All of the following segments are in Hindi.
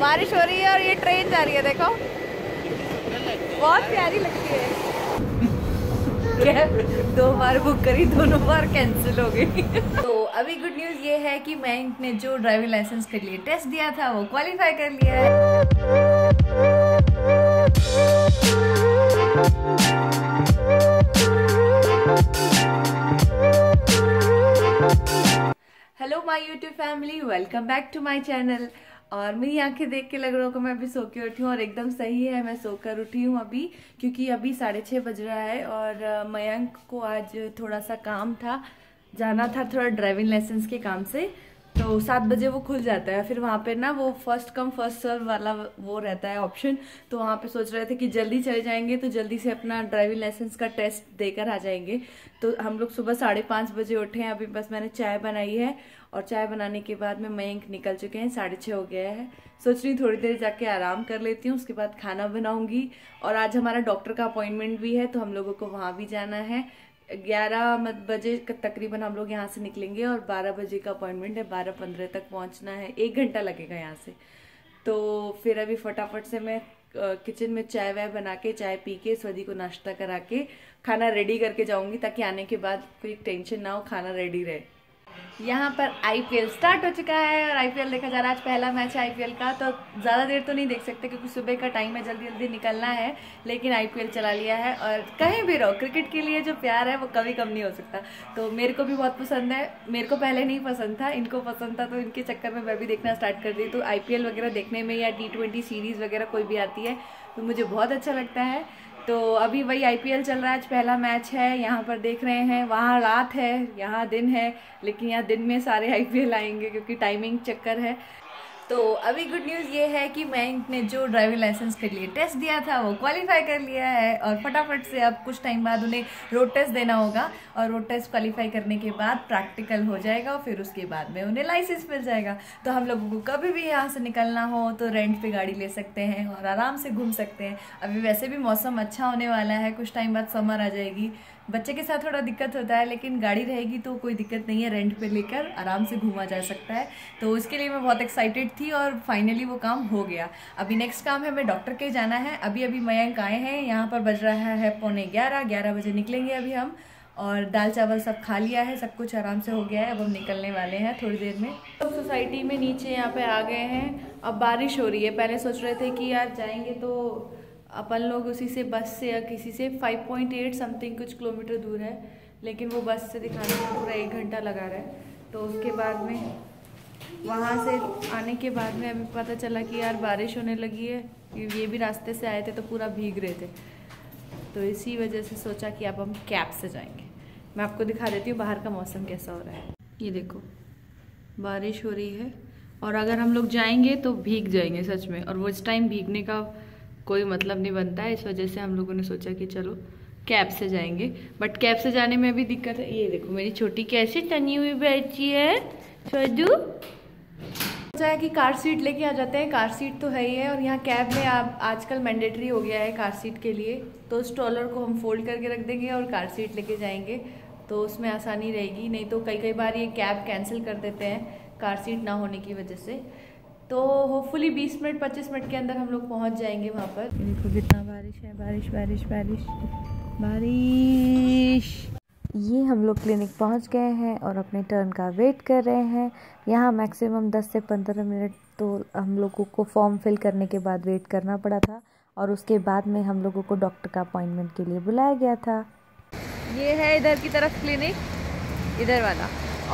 बारिश हो रही है और ये ट्रेन जा रही है देखो। बहुत प्यारी लगती है। कैब दो बार बुक करी दोनों बार कैंसिल हो गई। तो अभी गुड न्यूज़ ये है कि मैं ने जो ड्राइविंग लाइसेंस के लिए टेस्ट दिया था वो क्वालिफाई कर लिया है। Hello my YouTube family welcome back to my channel और मेरी आँखें देख के लग रहा होगा, मैं अभी सो के उठी हूँ और एकदम सही है, मैं सोकर उठी हूँ अभी, क्योंकि अभी साढ़े छः बज रहा है और मयंक को आज थोड़ा सा काम था, जाना था थोड़ा ड्राइविंग लाइसेंस के काम से। तो सात बजे वो खुल जाता है, फिर वहाँ पे ना वो फ़र्स्ट कम फ़र्स्ट सर्व वाला वो रहता है ऑप्शन तो वहाँ पे सोच रहे थे कि जल्दी चले जाएँगे तो जल्दी से अपना ड्राइविंग लाइसेंस का टेस्ट देकर आ जाएँगे। तो हम लोग सुबह साढ़े पाँच बजे उठे हैं, अभी बस मैंने चाय बनाई है, और चाय बनाने के बाद में मयंक निकल चुके हैं, साढ़े छः हो गया है। सोच रही थोड़ी देर जाके आराम कर लेती हूँ, उसके बाद खाना बनाऊँगी। और आज हमारा डॉक्टर का अपॉइंटमेंट भी है तो हम लोगों को वहाँ भी जाना है। ग्यारह बजे तकरीबन हम लोग यहाँ से निकलेंगे और बारह बजे का अपॉइंटमेंट है, बारह पंद्रह तक पहुँचना है। एक घंटा लगेगा यहाँ से। तो फिर अभी फटाफट से मैं किचन में चाय वाय बना के, चाय पी के स्वदी को नाश्ता करा के, खाना रेडी करके जाऊँगी ताकि आने के बाद कोई टेंशन ना हो, खाना रेडी रहे। यहाँ पर आईपीएल स्टार्ट हो चुका है और आईपीएल देखा जा रहा है आज पहला मैच है आईपीएल का तो ज़्यादा देर तो नहीं देख सकते क्योंकि सुबह का टाइम है, जल्दी जल्दी निकलना है, लेकिन आईपीएल चला लिया है और कहीं भी रहो क्रिकेट के लिए जो प्यार है वो कभी कम नहीं हो सकता। तो मेरे को भी बहुत पसंद है, मेरे को पहले नहीं पसंद था, इनको पसंद था तो इनके चक्कर में मैं भी देखना स्टार्ट कर दी। तो आईपीएल वगैरह देखने में या टी सीरीज़ वगैरह कोई भी आती है तो मुझे बहुत अच्छा लगता है। तो अभी वही आईपीएल चल रहा है। आज पहला मैच है, यहाँ पर देख रहे हैं। वहाँ रात है, यहाँ दिन है, लेकिन यहाँ दिन में सारे आईपीएल आएँगे क्योंकि टाइमिंग चक्कर है। तो अभी गुड न्यूज़ ये है कि मैं ने जो ड्राइविंग लाइसेंस के लिए टेस्ट दिया था, वो क्वालिफाई कर लिया है और फटाफट से अब कुछ टाइम बाद उन्हें रोड टेस्ट देना होगा और रोड टेस्ट क्वालिफाई करने के बाद प्रैक्टिकल हो जाएगा और फिर उसके बाद में उन्हें लाइसेंस मिल जाएगा। तो हम लोगों को कभी भी यहाँ से निकलना हो तो रेंट पर गाड़ी ले सकते हैं और आराम से घूम सकते हैं। अभी वैसे भी मौसम अच्छा होने वाला है, कुछ टाइम बाद समर आ जाएगी। बच्चे के साथ थोड़ा दिक्कत होता है, लेकिन गाड़ी रहेगी तो कोई दिक्कत नहीं है रेंट पे लेकर आराम से घूमा जा सकता है। तो उसके लिए मैं बहुत एक्साइटेड थी और फाइनली वो काम हो गया। अभी नेक्स्ट काम है, हमें डॉक्टर के जाना है। अभी अभी मयंक आए हैं, यहाँ पर बज रहा है पौने ग्यारह। ग्यारह बजे निकलेंगे अभी हम। और दाल चावल सब खा लिया है, सब कुछ आराम से हो गया है। अब हम निकलने वाले हैं थोड़ी देर में। तो सोसाइटी में नीचे यहाँ पे आ गए हैं। अब बारिश हो रही है। पहले सोच रहे थे कि यार जाएँगे तो अपन लोग उसी से बस से या किसी से 5.8 समथिंग कुछ किलोमीटर दूर है। लेकिन वो बस से दिखाने में पूरा एक घंटा लगा रहा है। तो उसके बाद में वहाँ से आने के बाद में अभी पता चला कि यार बारिश होने लगी है ये भी रास्ते से आए थे तो पूरा भीग रहे थे। तो इसी वजह से सोचा कि अब हम कैब से जाएँगे। मैं आपको दिखा देती हूँ बाहर का मौसम कैसा हो रहा है। ये देखो, बारिश हो रही है और अगर हम लोग जाएँगे तो भीग जाएँगे सच में। और वो इस टाइम भीगने का कोई मतलब नहीं बनता है, इस वजह से हम लोगों ने सोचा कि चलो कैब से जाएँगे। बट कैब से जाने में भी दिक्कत है। ये देखो, मेरी छोटी कैसे तनी हुई बैठी है, छोटू। सोचा है कि कार सीट लेके आ जाते हैं। कार सीट तो है ही है और यहाँ कैब में आप आजकल मैंडेटरी हो गया है कार सीट के लिए। तो स्टॉलर को हम फोल्ड करके रख देंगे और कार सीट लेके जाएँगे। तो उसमें आसानी रहेगी। नहीं तो कई कई बार ये कैब कैंसिल कर देते हैं कार सीट ना होने की वजह से। तो होपफुली 20 मिनट 25 मिनट के अंदर हम लोग पहुँच जाएँगे वहाँ पर। देखो कितना बारिश है बारिश बारिश बारिश। बारिश। ये हम लोग क्लिनिक पहुँच गए हैं और अपने टर्न का वेट कर रहे हैं। यहाँ मैक्सिमम 10 से 15 मिनट तो हम लोगों को फॉर्म फिल करने के बाद वेट करना पड़ा था और उसके बाद में हम लोगों को डॉक्टर का अपॉइंटमेंट के लिए बुलाया गया था। ये है इधर की तरफ़ क्लिनिक इधर वाला।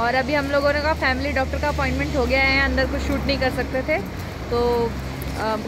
और अभी हम लोगों ने कहा फैमिली डॉक्टर का अपॉइंटमेंट हो गया है, अंदर कुछ शूट नहीं कर सकते थे। तो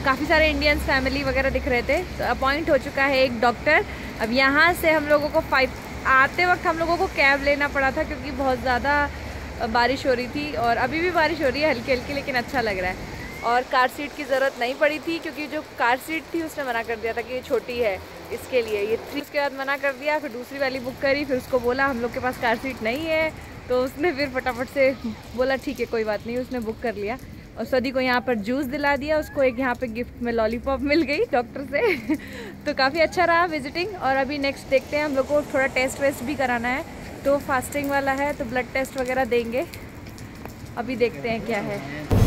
काफ़ी सारे इंडियंस फैमिली वगैरह दिख रहे थे। तो अपॉइंट हो चुका है एक डॉक्टर अब यहाँ से हम लोगों को फाइव आते वक्त हम लोगों को कैब लेना पड़ा था क्योंकि बहुत ज़्यादा बारिश हो रही थी और अभी भी बारिश हो रही है हल्की हल्की लेकिन अच्छा लग रहा है। और कार सीट की ज़रूरत नहीं पड़ी थी क्योंकि जो कार सीट थी उसने मना कर दिया था कि ये छोटी है इसके लिए। ये थ्री उसके बाद मना कर दिया, फिर दूसरी वाली बुक करी, फिर उसको बोला, हम लोग के पास कार सीट नहीं है। तो उसने फिर फटाफट से बोला, ठीक है, कोई बात नहीं। उसने बुक कर लिया। और सदी को यहाँ पर जूस दिला दिया, उसको एक यहाँ पे गिफ्ट में लॉलीपॉप मिल गई डॉक्टर से। तो काफ़ी अच्छा रहा विजिटिंग और अभी नेक्स्ट देखते हैं, हम लोग को थोड़ा टेस्ट वेस्ट भी कराना है। तो फास्टिंग वाला है तो ब्लड टेस्ट वगैरह देंगे। अभी देखते हैं क्या है।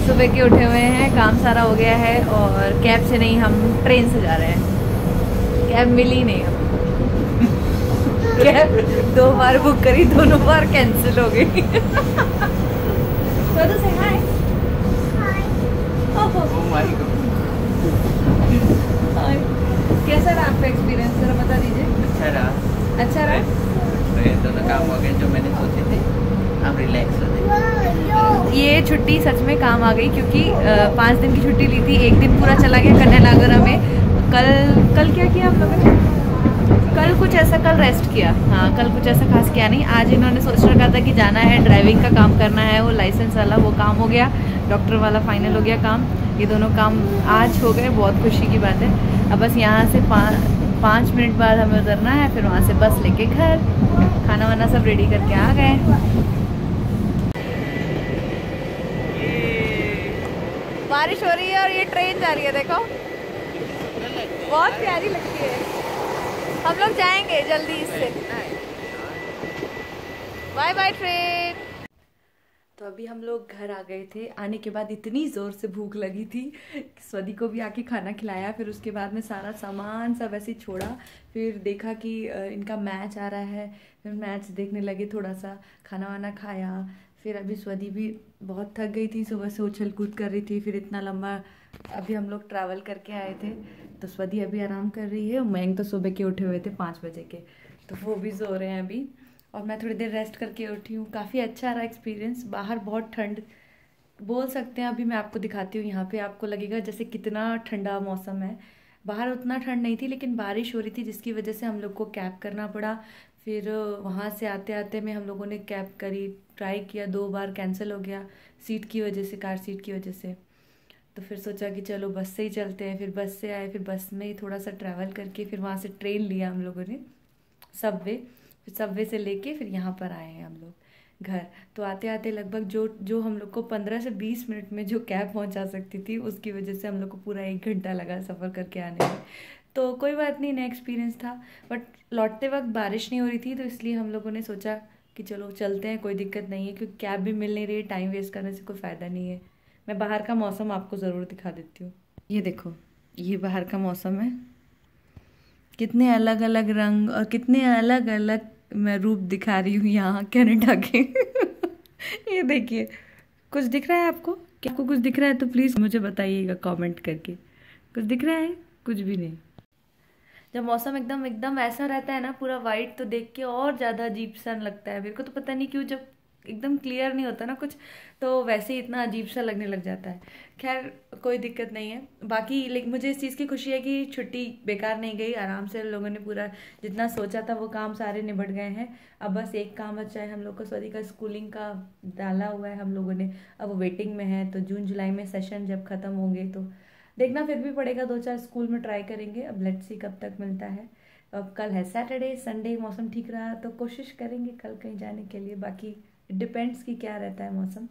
सुबह के उठे हुए हैं, काम सारा हो गया है और कैब से नहीं, हम ट्रेन से जा रहे हैं। कैब मिली नहीं हम कैब दो बार बुक करी, दोनों बार कैंसिल हो गई। तो हाय कैसा रहा आपका एक्सपीरियंस जरा बता दीजिए। अच्छा रहा। अच्छा रहा? तो ये दोनों काम हो गए जो मैंने सोचे थे। अब रिलैक्स हो गए ये छुट्टी सच में काम आ गई क्योंकि पाँच दिन की छुट्टी ली थी एक दिन पूरा चला गया कन्यानगर में कल कल क्या किया आप लोगों ने? कल कुछ ऐसा कल रेस्ट किया। हाँ कल कुछ ऐसा खास किया नहीं। आज इन्होंने सोच रखा था कि जाना है ड्राइविंग का काम करना है वो लाइसेंस वाला वो काम हो गया। डॉक्टर वाला फाइनल हो गया काम। ये दोनों काम आज हो गए बहुत खुशी की बात है। अब बस यहाँ से पा, पाँच मिनट बाद हमें उतरना है फिर वहाँ से बस लेके घर। खाना वाना सब रेडी करके आ गए। बारिश हो रही है और ये ट्रेन जा रही है देखो। बहुत प्यारी लगती है। हम लोग जाएँगे जल्दी इससे। बाय बाय ट्रेन तो अभी हम लोग घर आ गए थे। आने के बाद इतनी ज़ोर से भूख लगी थी कि स्वदी को भी आके खाना खिलाया। फिर उसके बाद में सारा सामान सब ऐसे छोड़ा। फिर देखा कि इनका मैच आ रहा है। फिर मैच देखने लगे थोड़ा सा खाना वाना खाया। फिर अभी स्वदी भी बहुत थक गई थी। सुबह से उछल कूद कर रही थी। फिर इतना लंबा अभी हम लोग ट्रैवल करके आए थे। तो स्वदी अभी आराम कर रही है। मैंग तो सुबह के उठे हुए थे पाँच बजे के। तो वो भी सो रहे हैं अभी। और मैं थोड़ी देर रेस्ट करके उठी हूँ। काफ़ी अच्छा रहा एक्सपीरियंस बाहर बहुत ठंड। बोल सकते हैं, अभी मैं आपको दिखाती हूँ, यहाँ पे आपको लगेगा जैसे कितना ठंडा मौसम है। बाहर उतना ठंड नहीं थी, लेकिन बारिश हो रही थी, जिसकी वजह से हम लोग को कैब करना पड़ा। फिर वहाँ से आते आते में हम लोगों ने कैब करी, ट्राई किया, दो बार कैंसिल हो गया, सीट की वजह से, कार सीट की वजह से। तो फिर सोचा कि चलो बस से ही चलते हैं। फिर बस से आए, फिर बस में ही थोड़ा सा ट्रैवल करके फिर वहाँ से ट्रेन लिया हम लोगों ने। सबवे फिर सबवे से लेके फिर यहाँ पर आए हैं हम लोग घर। तो आते आते लगभग जो जो हम लोग को पंद्रह से बीस मिनट में जो कैब पहुँचा सकती थी, उसकी वजह से हम लोग को पूरा एक घंटा लगा सफ़र करके आने में। तो कोई बात नहीं, नया एक्सपीरियंस था। बट लौटते वक्त बारिश नहीं हो रही थी तो इसलिए हम लोगों ने सोचा कि चलो चलते हैं, कोई दिक्कत नहीं है, क्योंकि कैब भी मिल नहीं रही टाइम वेस्ट करने से कोई फ़ायदा नहीं है। मैं बाहर का मौसम आपको ज़रूर दिखा देती हूँ। ये देखो, ये बाहर का मौसम है। कितने अलग अलग रंग और कितने अलग अलग मैं रूप दिखा रही हूँ यहाँ कनाडा के। ये देखिए, कुछ दिख रहा है आपको? क्या आपको कुछ दिख रहा है तो प्लीज़ मुझे बताइएगा कमेंट करके। कुछ दिख रहा है? कुछ भी नहीं। जब मौसम एकदम एकदम ऐसा रहता है ना, पूरा वाइट तो देख के और ज़्यादा अजीब सा लगता है। मेरे को तो पता नहीं क्यों जब एकदम क्लियर नहीं होता ना कुछ तो वैसे ही इतना अजीब सा लगने लग जाता है। खैर, कोई दिक्कत नहीं है। बाकी लेकिन मुझे इस चीज़ की खुशी है कि छुट्टी बेकार नहीं गई। आराम से लोगों ने पूरा जितना सोचा था, वो काम सारे निबट गए हैं। अब बस एक काम बचा है, हम लोग को सॉरी का स्कूलिंग का डाला हुआ है हम लोगों ने। अब वो वेटिंग में है तो जून, जुलाई में सेशन जब ख़त्म होंगे तो देखना फिर भी पड़ेगा। दो चार स्कूल में ट्राई करेंगे। अब लेट्स सी कब तक मिलता है। अब कल है सैटरडे संडे मौसम ठीक रहा तो कोशिश करेंगे कल कहीं जाने के लिए। बाकी डिपेंड्स कि क्या रहता है मौसम।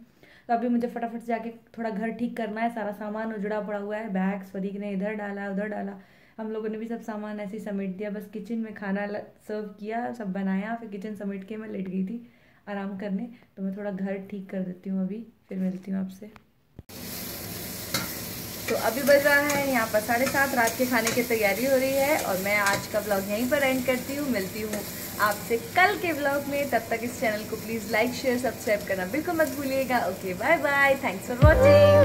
तो अभी मुझे फटाफट जाके थोड़ा घर ठीक करना है, सारा सामान उजड़ा पड़ा हुआ है बैग स्वदीक ने इधर डाला, उधर डाला। हम लोगों ने भी सब सामान ऐसे ही समेट दिया, बस किचन में खाना सर्व किया, सब बनाया, फिर किचन समेट के मैं लेट गई थी आराम करने। तो मैं थोड़ा घर ठीक कर देती हूँ अभी, फिर मिलती हूँ आपसे। तो अभी बज रहा है यहाँ पर साढ़े सात, रात के खाने की तैयारी हो रही है और मैं आज का ब्लॉग यहीं पर एंड करती हूँ। मिलती हूँ आपसे कल के ब्लॉग में। तब तक इस चैनल को प्लीज़ लाइक शेयर सब्सक्राइब करना बिल्कुल मत भूलिएगा। Okay bye bye thanks for watching